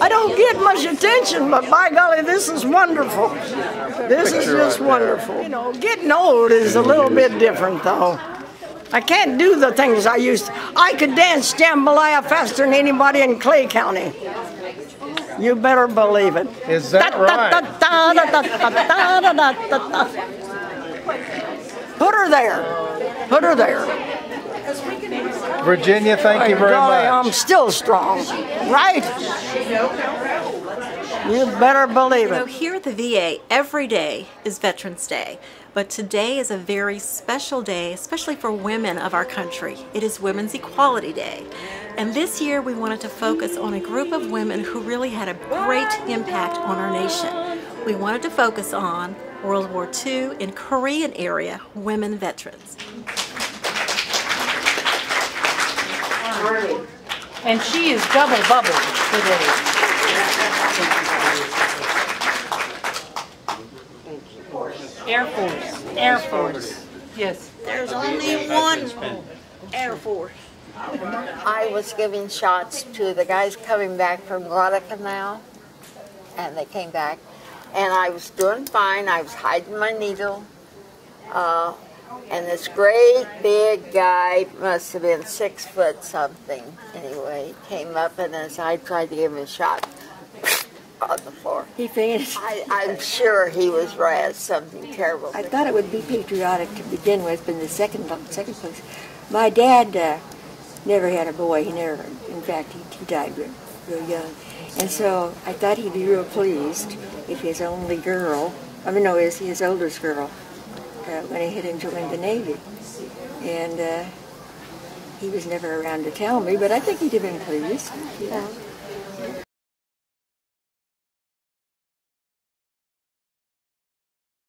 I don't get much attention, but by golly, this is wonderful. This is just wonderful. You know, getting old is a little bit different, though. I can't do the things I used to. I could dance jambalaya faster than anybody in Clay County. You better believe it. Is that right? Put her there. Put her there. Virginia, thank you By very much. I'm still strong. Right? You better believe it. So it. here at the VA, every day is Veterans Day, but today is a very special day, especially for women of our country. It is Women's Equality Day. And this year we wanted to focus on a group of women who really had a great impact on our nation. We wanted to focus on World War II and Korean area women veterans. And she is double bubble today. Air Force, Air Force, yes. There's only one Air Force. I was giving shots to the guys coming back from Guadalcanal, and they came back, and I was doing fine. I was hiding my needle, uh, and this great big guy must have been six foot something. Anyway, came up, and as I tried to give him a shot, on the floor. He fainted. I, I'm sure he was razzed something terrible. I thought it would be patriotic to begin with, but in the second second place, my dad uh, never had a boy. He never, in fact, he, he died real, real young, and so I thought he'd be real pleased if his only girl, I mean, no, his his oldest girl, uh, went ahead and joined the Navy, and uh, he was never around to tell me, but I think he'd have been pleased. know.